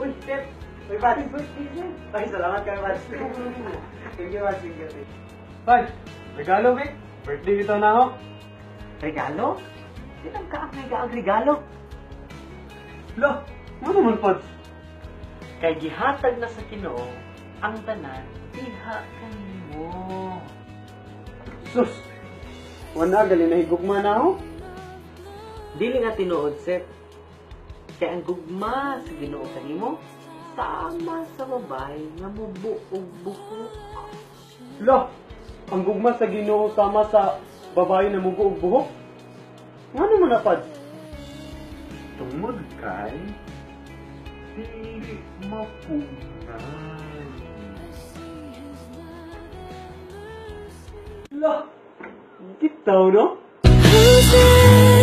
Uy, bating birthday dyan. Ay, salamat kay Mads. Thank you, Mads. Thank you. you. Pag, regalo, Vic. Birthday dito na ako. Regalo? Sinang ka ang mega ang regalo? Lo, ano naman, Pods? Kay gihatag na sa Ginoo ang tanan diha kanimo. Sus! Wala, gali na higugma na ako. Dili nga tinuod, Seth. Kaya ang gugma sa Ginoo kanimo sama sa babae nga mubuog buhok. Lo, ang gugma sa ginoo sama sa babae na mugo og buhok. Ano mo na, Pods? Tungod kay dili mapunay. Lo, bitaw, no? Who's?